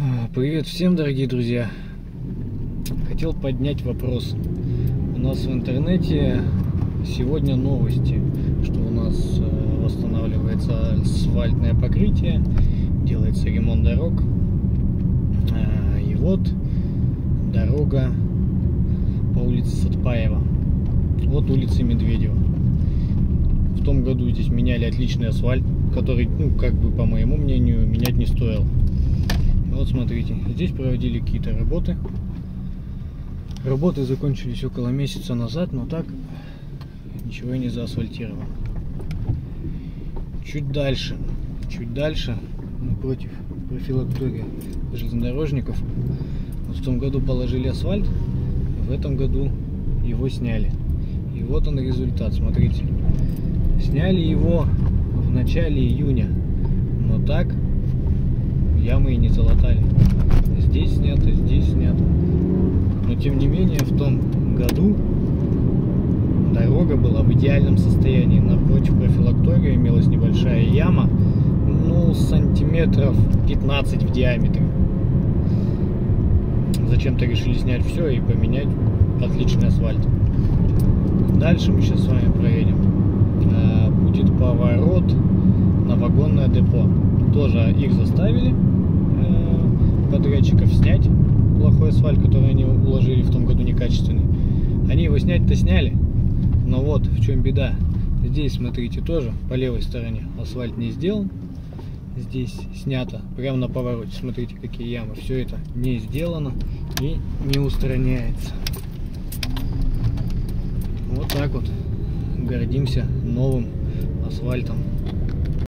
А, Привет всем, дорогие друзья! Хотел поднять вопрос. У нас в интернете сегодня новости, что у нас э, восстанавливается асфальтное покрытие, делается ремонт дорог. А, И вот дорога по улице Сатпаева. Вот улица Медведева. В том году здесь меняли отличный асфальт, который, ну, как бы, по моему мнению, менять не стоило. Вот смотрите, здесь проводили какие-то работы. Работы закончились около месяца назад, но так ничего и не заасфальтировано. Чуть дальше, чуть дальше, напротив профилактория железнодорожников, в том году положили асфальт, в этом году его сняли. И вот он результат, смотрите. Сняли его в начале июня, но так ямы и не залатали. Здесь снято, здесь снято. Но тем не менее в том году дорога была в идеальном состоянии. Напротив профилактория имелась небольшая яма, ну, сантиметров 15 в диаметре. Зачем-то решили снять все и поменять отличный асфальт. Дальше мы сейчас с вами проедем. А, Будет поворот на вагонное депо. Тоже их заставили э, подрядчиков снять плохой асфальт, который они уложили в том году некачественный. Они его снять-то сняли, но вот в чем беда. Здесь, смотрите, тоже по левой стороне асфальт не сделан. Здесь снято, прямо на повороте. Смотрите, какие ямы. Все это не сделано и не устраняется. Вот так вот гордимся новым асфальтом